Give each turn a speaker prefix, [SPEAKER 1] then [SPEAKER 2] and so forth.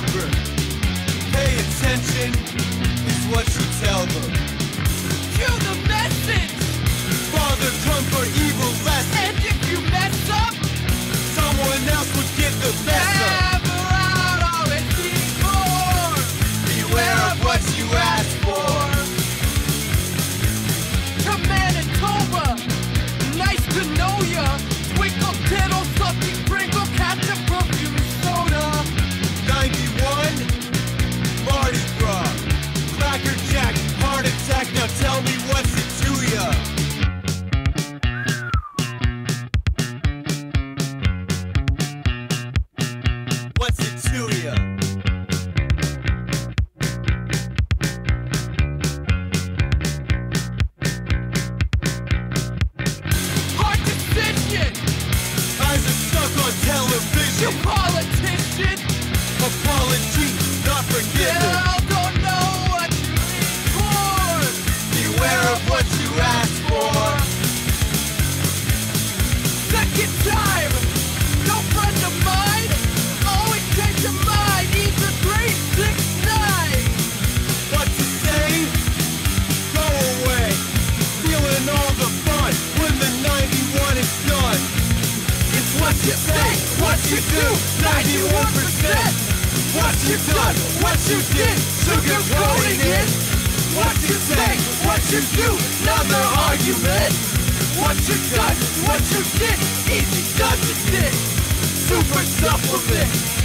[SPEAKER 1] remember, pay attention is what you tell them.
[SPEAKER 2] you
[SPEAKER 1] you've done, what you did, so you're going in. What you say, what you do, another argument. What you done, what you did, easy does it. Super supplement.